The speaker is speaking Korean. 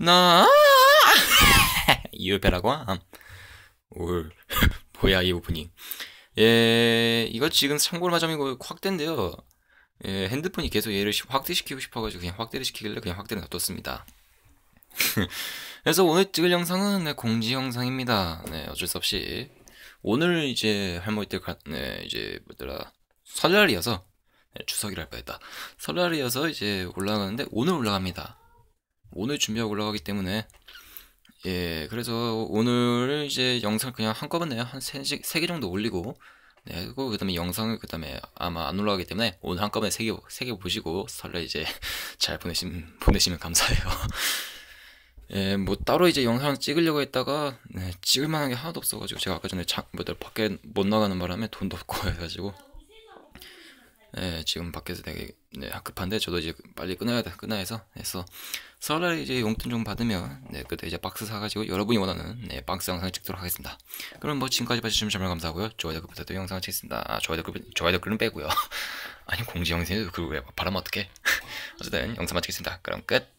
나 이을배라고 함. 올 뭐야 이 오프닝. 예 이거 지금 참고로 하자면 확대인데요. 예 핸드폰이 계속 얘를 확대시키고 싶어가지고 그냥 확대를 시키길래 그냥 확대를 놔뒀습니다. 그래서 오늘 찍을 영상은 네, 공지 영상입니다. 네 어쩔 수 없이 오늘 이제 할머니들 가, 네 이제 뭐더라 설날이어서 네, 추석이랄 뻔했다. 설날이어서 이제 올라가는데 오늘 올라갑니다. 오늘 준비하고 올라가기 때문에 예 그래서 오늘 이제 영상 그냥 한꺼번에 한 세 개 정도 올리고 네 그리고 그 다음에 영상을 그 다음에 아마 안 올라가기 때문에 오늘 한꺼번에 세 개 세 개 보시고 설날 이제 잘 보내시면 보내시면 감사해요. 예, 뭐 따로 이제 영상 찍으려고 했다가 네, 찍을 만한 게 하나도 없어가지고 제가 아까 전에 자, 뭐들 밖에 못 나가는 바람에 돈도 없고 해가지고 예, 지금 밖에서 되게 네, 급한데 저도 이제 빨리 끊어야 돼 끊어야 해서 해서 설날에 이제 용돈 좀 받으면 네 그때 이제 박스 사가지고 여러분이 원하는 네 박스 영상을 찍도록 하겠습니다. 그럼 뭐 지금까지 봐주시면 정말 감사하고요. 좋아요 댓글 부탁드 영상을 찍겠습니다. 아, 좋아요 댓글 좋아요 댓글은 빼고요. 아니 공지 영상에도 그걸 왜 바라면 어떡해? 어쨌든 영상 마치겠습니다. 그럼 끝.